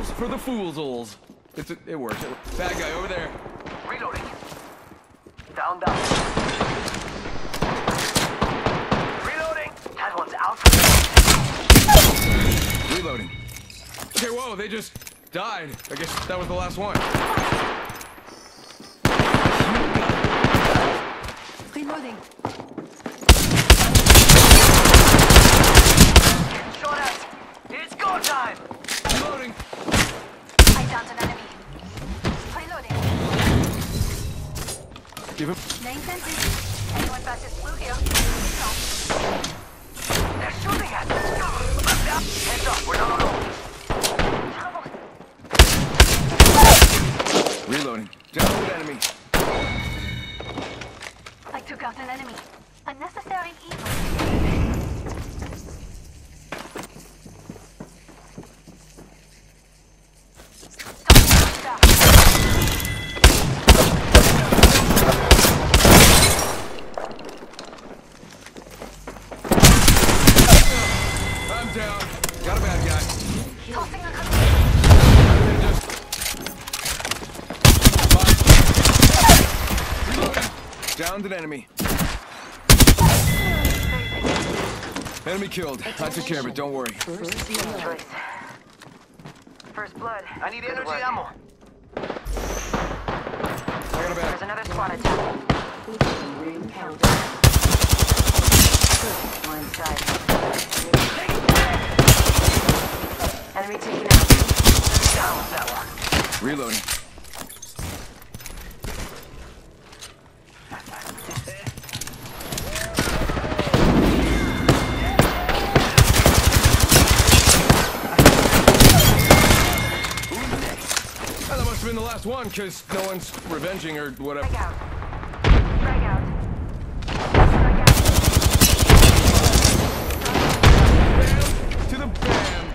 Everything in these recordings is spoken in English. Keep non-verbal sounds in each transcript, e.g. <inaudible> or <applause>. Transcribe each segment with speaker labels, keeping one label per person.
Speaker 1: Fools for the fools It's a, it works. It, bad guy over there.
Speaker 2: Reloading. Down, down. Reloading. That one's out.
Speaker 1: Reloading. Okay, whoa, they just died. I guess that was the last one.
Speaker 3: Downed an enemy.
Speaker 1: Enemy killed. I took care of it. Don't worry.
Speaker 2: Choice. First blood. I need energy ammo.
Speaker 1: I got a
Speaker 2: There's another squad attack.
Speaker 4: Ring count.
Speaker 2: One side. Enemy taken out. Down with that one.
Speaker 1: Reloading. Must have been the last one, because no one's revenging or whatever.
Speaker 3: Frag out. Out. Out.
Speaker 1: Bam to the bam.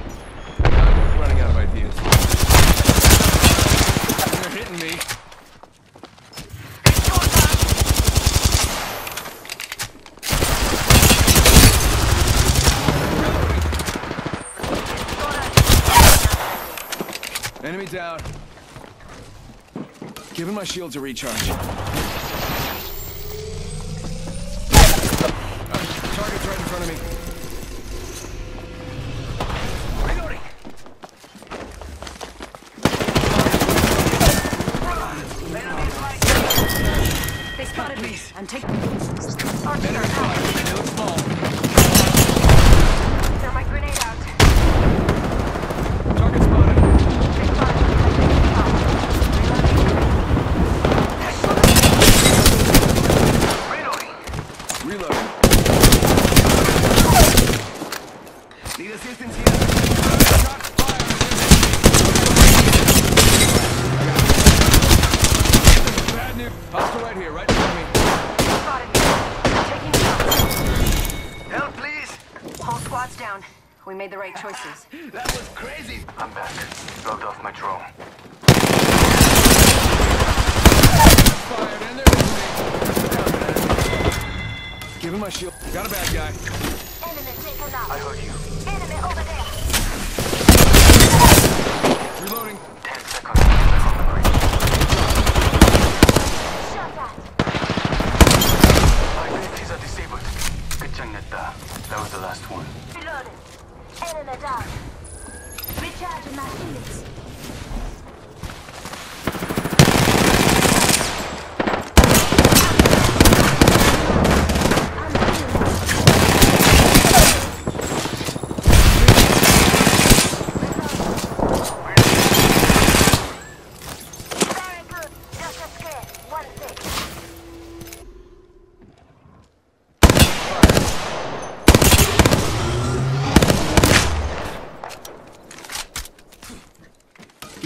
Speaker 1: I'm running out of ideas. They're hitting me. Enemy down. Giving my shields a recharge. Uh, target's right in front of me.
Speaker 3: Whole down. We made the right choices. <laughs>
Speaker 2: That was crazy. I'm back. Logged off my drone.
Speaker 1: Fired and they're hitting me. Give him my shield. Got a bad guy.
Speaker 3: Enemy taken out.
Speaker 2: I heard you.
Speaker 3: Enemy over there.
Speaker 1: Reloading.
Speaker 2: Ten seconds. Back on the bridge.
Speaker 3: Shot at.
Speaker 2: My abilities are disabled. Kachaneta. That was the last one.
Speaker 3: Reloading. Enemy down. Recharging my shields. Very good. Just a scare. One six.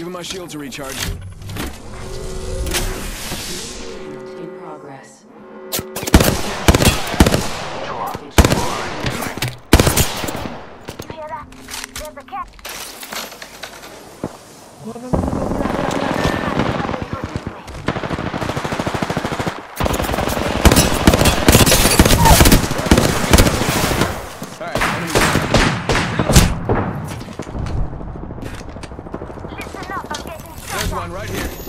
Speaker 1: Give him my shields a recharge.
Speaker 4: In progress.
Speaker 3: You hear that? There's a cat.
Speaker 1: Alright, enemy.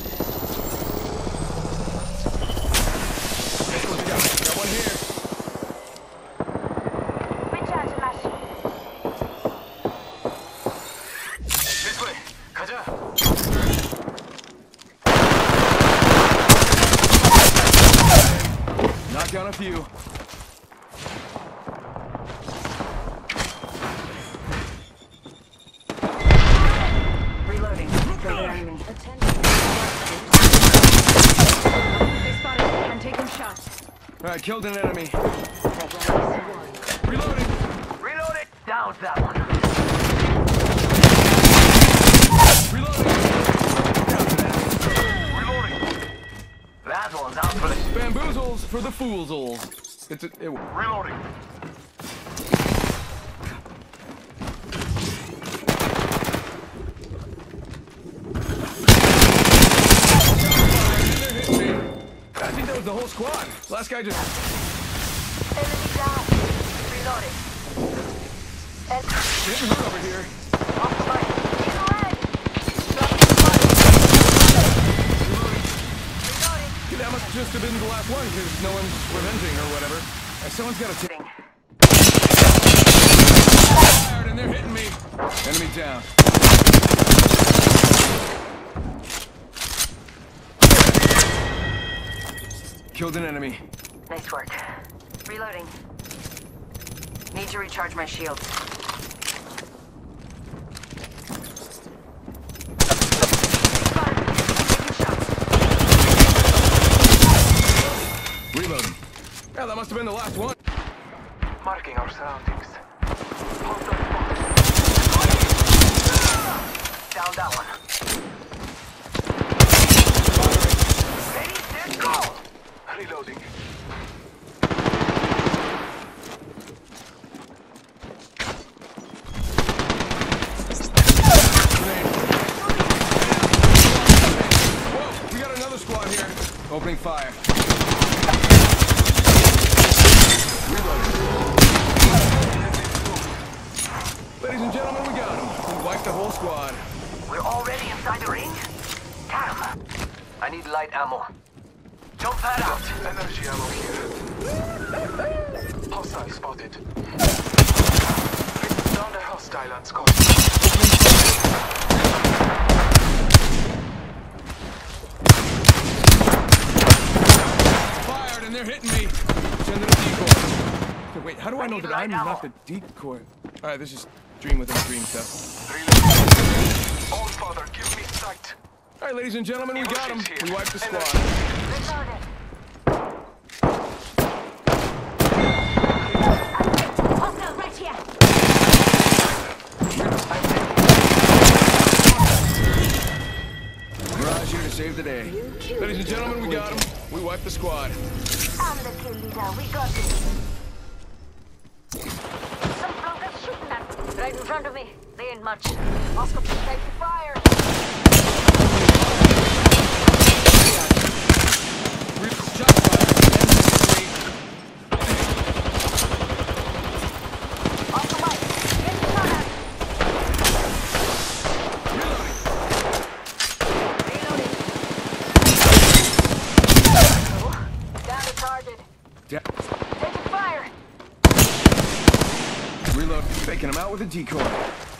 Speaker 1: A few.
Speaker 2: Reloading. Killed.
Speaker 5: They spotted me. I'm taking shots.
Speaker 1: Alright, killed an enemy. Reloading.
Speaker 2: Reloading. Down that for the
Speaker 1: foolsels. It's a, it,
Speaker 2: Reloading.
Speaker 1: I think that was the whole squad. Last guy just
Speaker 3: Enemy down. Reloading. And
Speaker 1: didn't hurt over here.
Speaker 2: Off the line.
Speaker 3: he's red. Reloading.
Speaker 1: Yeah, that must just have been the last one because no one's revenging or whatever. Uh, someone's got a.
Speaker 2: Reloading.
Speaker 1: Fired and they're hitting me. Enemy down. Killed an enemy.
Speaker 2: Nice work. Reloading. Need to recharge my shields. Spotted me. Taking shots.
Speaker 1: Reloading. Yeah, that must have been the last one.
Speaker 2: Marking our surroundings. Down that one. Ready, set, go! Reloading.
Speaker 1: Whoa, we got another squad here. Opening fire. Reloading. Ladies and gentlemen, we got him. We wiped the whole squad.
Speaker 2: We're already inside the ring? Damn. I need light ammo. Jump that out.
Speaker 6: Energy ammo here. Hostile spotted. Down the hostile on Scott.
Speaker 1: Fired and they're hitting me. Sending a decoy. Okay, wait, how do I know that I'm
Speaker 2: ammo.
Speaker 1: not the decoy? Alright, this is dream within a dream stuff.
Speaker 6: Reloading. All father, give me sight.
Speaker 1: Alright, ladies and gentlemen, we got him. We wiped the squad.
Speaker 3: Reloading. Hostile right here.
Speaker 1: Mirage here to save the day. Ladies and gentlemen, we got him. We wiped the squad.
Speaker 3: I'm the kill leader. We got this. Some progress shooting at me. Right in front of me. They much. Oscar, take the fire. Taking
Speaker 1: him out with a decoy.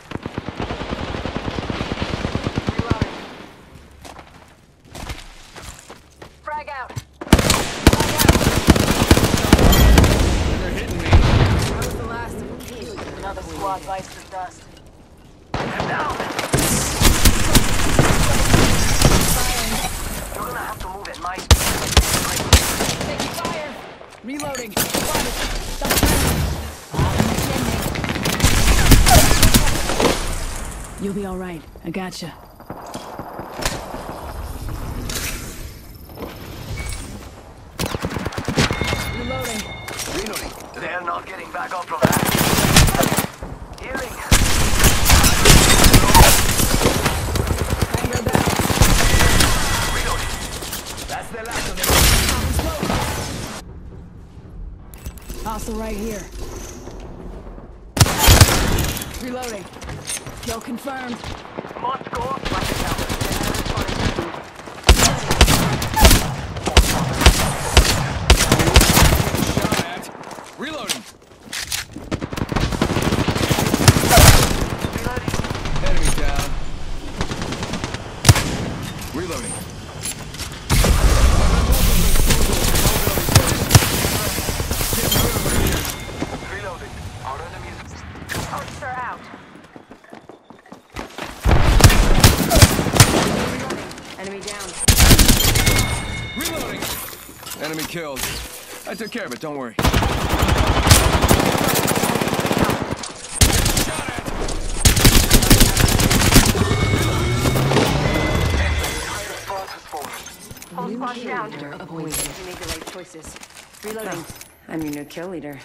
Speaker 2: Bites the dust. I'm. You're gonna have to move at my speed.
Speaker 5: Taking fire. Reloading. You'll be all right. I gotcha. Reloading.
Speaker 2: Reloading. They're not getting back up from that. Healing.
Speaker 5: Tango down.
Speaker 2: Reloading. That's the last of them.
Speaker 5: Hostile right here. Reloading. Kill confirmed.
Speaker 2: Must go up like a tower.
Speaker 1: Shot at. Reloading.
Speaker 2: Reloading.
Speaker 1: Enemy down. Reloading.
Speaker 7: Hosts are out.
Speaker 4: Enemy down.
Speaker 1: Reloading. Enemy killed. I took care of it. Don't worry.
Speaker 6: Spot has fallen.
Speaker 3: New kill
Speaker 7: down.
Speaker 3: leader appointed.
Speaker 4: You made the right choices. Reloading. I'm your new kill leader.